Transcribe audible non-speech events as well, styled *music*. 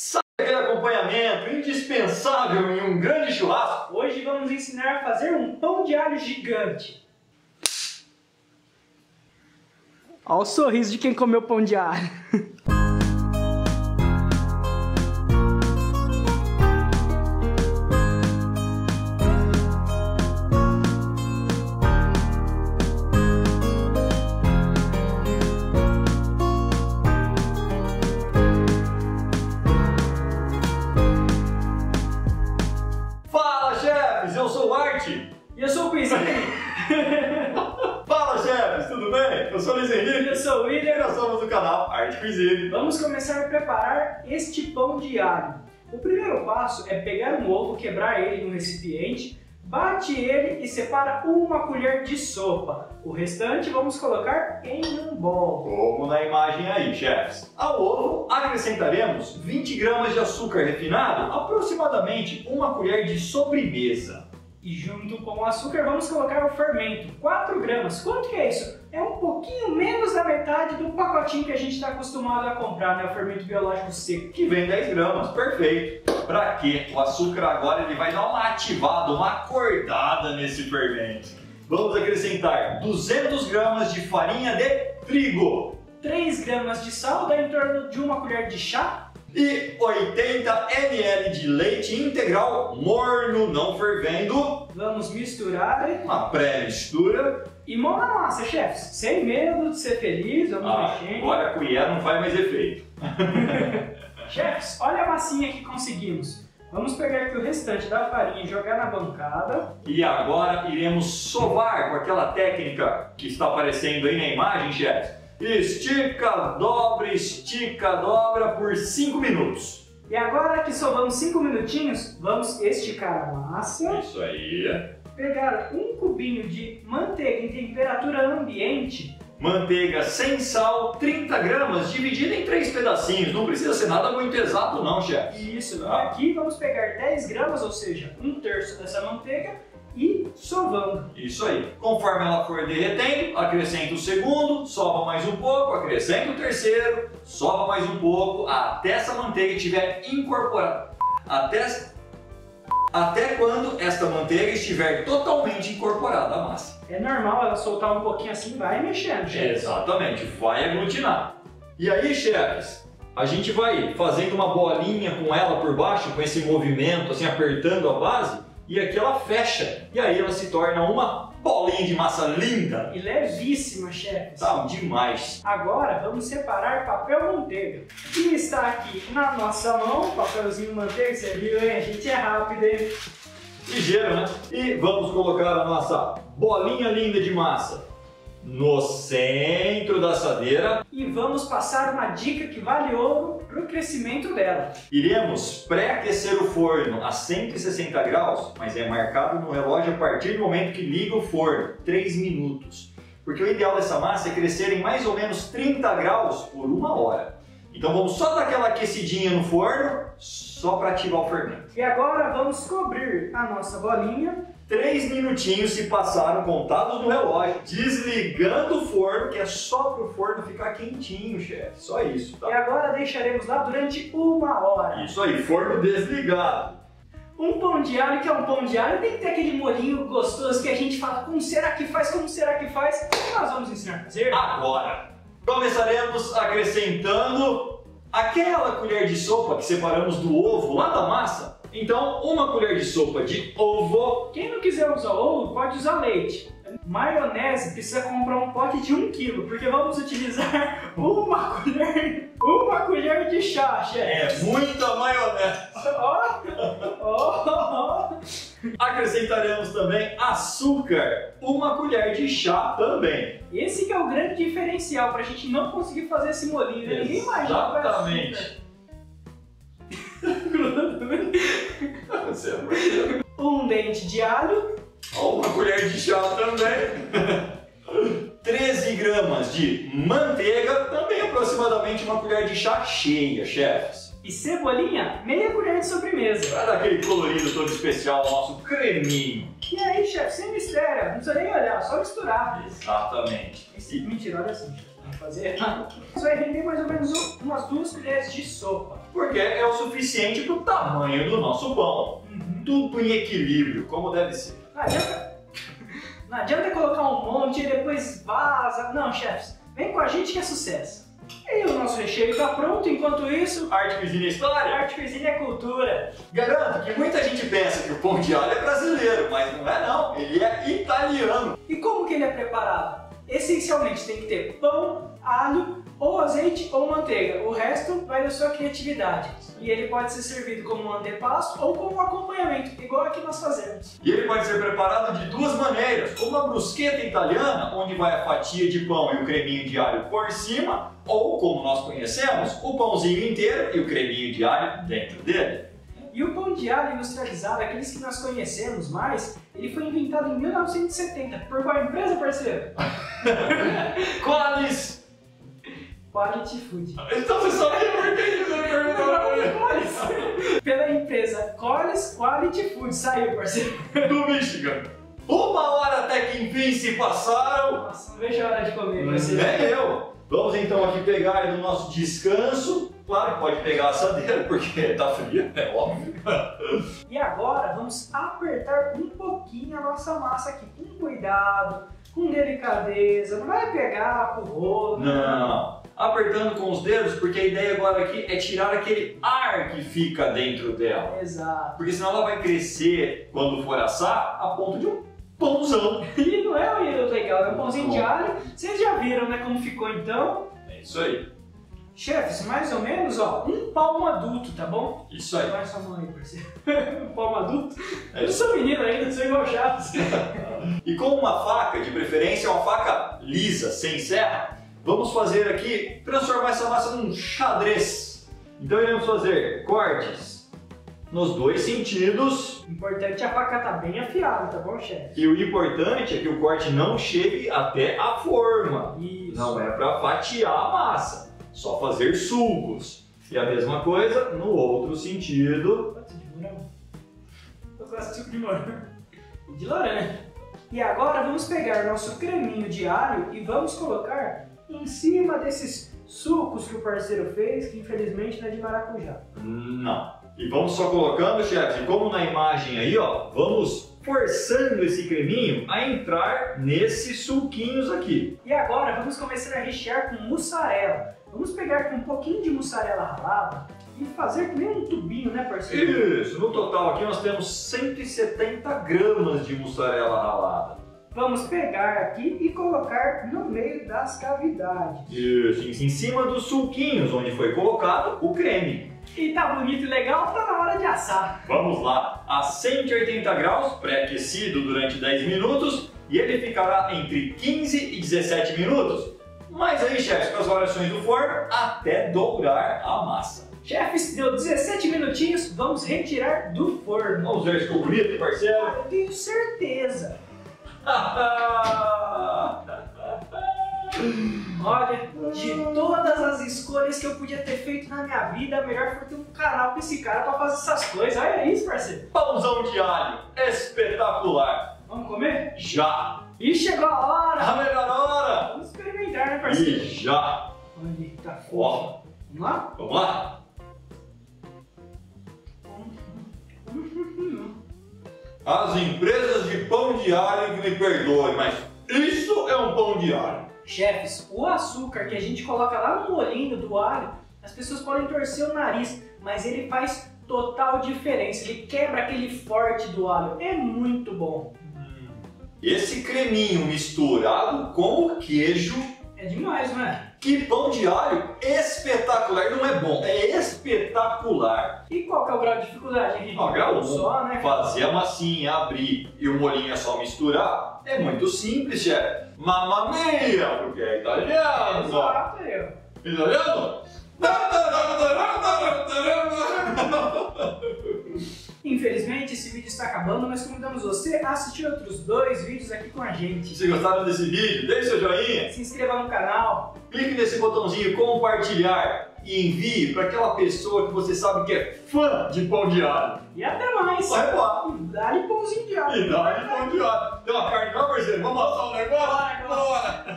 Sabe aquele acompanhamento indispensável em um grande churrasco? Hoje vamos ensinar a fazer um pão de alho gigante. Olha o sorriso de quem comeu pão de alho. *laughs* Eu sou o Luiz E Henrique eu sou o e William. nós somos do canal Art Cuisine. Vamos começar a preparar este pão de alho. O primeiro passo é pegar um ovo, quebrar ele no recipiente, bate ele e separa uma colher de sopa. O restante vamos colocar em um bol. Como na imagem aí, chefes. Ao ovo acrescentaremos 20 gramas de açúcar refinado, aproximadamente uma colher de sobremesa. E junto com o açúcar vamos colocar o fermento, 4 gramas. Quanto que é isso? É um pouquinho menos da metade do pacotinho que a gente está acostumado a comprar, né? O fermento biológico seco. que vem 10 gramas, perfeito. Pra quê? O açúcar agora ele vai dar uma ativada, uma acordada nesse fermento. Vamos acrescentar 200 gramas de farinha de trigo 3 gramas de sal dá em torno de uma colher de chá. e 80 ml de leite integral morno, não fervendo, Vamos misturar uma pré-mistura. E mão na massa, chefes. Sem medo de ser feliz, vamos Ah, mexendo. agora a colher não faz mais efeito. *laughs* Chefes, olha a massinha que conseguimos. Vamos pegar aqui o restante da farinha e jogar na bancada. E agora iremos sovar com aquela técnica que está aparecendo aí na imagem, chefe. Estica, dobra, estica, dobra por 5 minutos. E agora que sovamos 5 minutinhos, vamos esticar a massa, Isso aí. Pegar um cubinho de manteiga em temperatura ambiente Manteiga sem sal, 30 gramas, dividida em três pedacinhos. Não precisa ser nada muito exato não, chefe. isso. Ah. Aqui vamos pegar 10 gramas, ou seja, um terço dessa manteiga e sovando. Isso aí. Conforme ela for derretendo, acrescenta o segundo, sova mais um pouco, acrescenta o terceiro, sova mais um pouco, até essa manteiga estiver incorporada. Até, até quando esta manteiga estiver totalmente incorporada à massa. É normal ela soltar um pouquinho assim, vai mexendo, chefes. Exatamente, vai aglutinar. E aí, chefes, a gente vai fazendo uma bolinha com ela por baixo, com esse movimento, assim, apertando a base, e aqui ela fecha. E aí ela se torna uma bolinha de massa linda. E levíssima, chefes. Tá demais. Agora vamos separar papel manteiga. E está aqui na nossa mão, papelzinho manteiga, você viu, hein? A gente é rápido, hein? Ligeiro, né? E vamos colocar a nossa bolinha linda de massa no centro da assadeira. E vamos passar uma dica que vale ouro para o crescimento dela. Iremos pré-aquecer o forno a 160 graus, mas é marcado no relógio a partir do momento que liga o forno, 3 minutos. Porque o ideal dessa massa é crescer em mais ou menos 30 graus por uma hora. Então vamos só dar aquela aquecidinha no forno, só para ativar o fermento. E agora vamos cobrir a nossa bolinha. Três minutinhos se passaram contados no relógio, desligando o forno, que é só para o forno ficar quentinho, chefe. Só isso, E tá? agora deixaremos lá durante uma hora. Isso aí, forno desligado. Um pão de alho, que é um pão de alho, tem que ter aquele molinho gostoso que a gente fala, como será que faz, como será que faz? E nós vamos ensinar a fazer. Agora, começaremos acrescentando aquela colher de sopa que separamos do ovo lá da massa. Então, uma colher de sopa de ovo, Quem não quiser usar ovo, pode usar leite. Maionese precisa comprar um pote de 1 kg, porque vamos utilizar *laughs* uma colher, uma colher de chá, é chefe. muita maionese. Ó, ó, ó. Acrescentaremos também açúcar, uma colher de chá também. Esse que é o grande diferencial pra gente não conseguir fazer esse molinho. né? Ninguém imagina que vai Exatamente. *laughs* Um dente de alho, Uma colher de chá também. *laughs* 13 gramas de manteiga, também aproximadamente uma colher de chá cheia, chefes. e cebolinha, meia colher de sobremesa. Para dar aquele colorido todo especial, nosso creminho. E aí, chefe, sem mistério, não precisa nem olhar, só misturar. Exatamente. Esse- Mentira, olha assim. que fazer errado. Isso vai render mais ou menos um- umas duas colheres de sopa. Porque é o suficiente pro tamanho do nosso pão. Uhum. Tudo em equilíbrio, como deve ser. Não adianta, não adianta colocar um monte e depois vaza. Não, chefes, vem com a gente que é sucesso. E o nosso recheio está pronto, enquanto isso, Arte, cozinha e história. arte, cozinha é cultura. Garanto que muita gente pensa que o pão de alho é brasileiro, mas não é não. Ele é italiano. E como que ele é preparado? Essencialmente tem que ter pão, alho, ou azeite ou manteiga. O resto vai da sua criatividade. E ele pode ser servido como um antepasto ou como um acompanhamento, igual aqui nós fazemos. E ser preparado de duas maneiras, como a brusqueta italiana, onde vai a fatia de pão e o creminho de alho por cima, ou como nós conhecemos, o pãozinho inteiro e o creminho de alho dentro dele. E o pão de alho industrializado, aqueles que nós conhecemos mais, ele foi inventado em 1970. Por qual empresa, parceiro? *laughs* Qualis! Quality Food. Então você sabia por que Pela empresa Qualis Quality Food. Saiu, parceiro. Do Michigan. Uma hora até que enfim se passaram. Nossa, não vejo a hora de comer, parceiro. Nem eu. Vamos então aqui pegar do nosso descanso. Claro que pode pegar a assadeira, porque tá fria, é óbvio. E agora vamos apertar um pouquinho a nossa massa aqui, com cuidado, com delicadeza. Não vai pegar com o rolo. Não, apertando com os dedos, porque a ideia agora aqui é tirar aquele ar que fica dentro dela. Exato. Porque senão ela vai crescer quando for assar a ponto de um pãozão. *laughs* E não é o legal, é um pãozinho de alho. Vocês já viram, né, como ficou então? É isso aí, Chefes, mais ou menos, ó, um palmo adulto, tá bom? isso aí. Vai sua mão aí, parceiro. *laughs* um palmo adulto? É Eu sou menino ainda, sou igual Chaves. *laughs* E com uma faca, de preferência uma faca lisa, sem serra, vamos fazer aqui, transformar essa massa num xadrez. Então iremos fazer cortes nos dois sentidos O importante é a faca tá bem afiada, tá bom, chefe? e o importante é que o corte não chegue até a forma. Isso. Não é para fatiar a massa, só fazer sulcos. E a mesma coisa no outro sentido. Gosto de morango? Eu gosto de suco de morango. E de laranja. E agora vamos pegar nosso creminho de alho e vamos colocar em cima desses sucos que o parceiro fez, que infelizmente não é de maracujá. Não. E vamos só colocando, chefes, e como na imagem aí, ó, vamos forçando esse creminho a entrar nesses suquinhos aqui. E agora vamos começar a rechear com mussarela. Vamos pegar com um pouquinho de mussarela ralada e fazer que nem um tubinho, né, parceiro? Isso, no total aqui nós temos 170 gramas de mussarela ralada. Vamos pegar aqui e colocar no meio das cavidades. Isso, em cima dos suquinhos onde foi colocado o creme. E tá bonito e legal, tá na hora de assar. Vamos lá, a 180 graus, pré-aquecido durante 10 minutos, e ele ficará entre 15 e 17 minutos. Mas aí, chefes, com as variações do forno, até dourar a massa. Chefes, deu 17 minutinhos, vamos retirar do forno. Vamos ver se ficou bonito, parceiro? Eu tenho certeza. *laughs* Olha, de todas as escolhas que eu podia ter feito na minha vida, melhor foi ter um canal com esse cara pra fazer essas coisas. Olha isso, parceiro. Pãozão de alho, espetacular! Vamos comer? Já! E chegou a hora. A melhor hora! Vamos experimentar, né, E parceiro? já! Olha, tá. Ó, Vamos lá? vamos lá? As empresas de pão de alho que me perdoem, mas isso é um pão de alho. Chefes, o açúcar que a gente coloca lá no molinho do alho, as pessoas podem torcer o nariz, mas ele faz total diferença. Ele quebra aquele forte do alho. É muito bom. Esse creminho misturado com o queijo, É demais, não é? Que pão de alho espetacular. Não é bom, é espetacular. E qual que é o grau de dificuldade, Henrique? Ó, grau um. Só, né? Fazer a massinha, abrir e o molinho é só misturar é muito simples, chefe. Mamma mia, porque é italiano. Exato, ó. Italiano? Infelizmente, esse vídeo está acabando, mas convidamos você a assistir outros dois vídeos aqui com a gente. Se gostaram desse vídeo, deixe seu joinha, Se inscreva no canal. clique nesse botãozinho compartilhar e envie para aquela pessoa que você sabe que é fã de pão de alho. E até mais. Vai lá. E dá-lhe pãozinho de alho. E dá de pão de alho. Tem uma carne lá, parceiro? Vamos assar o negócio? Bora!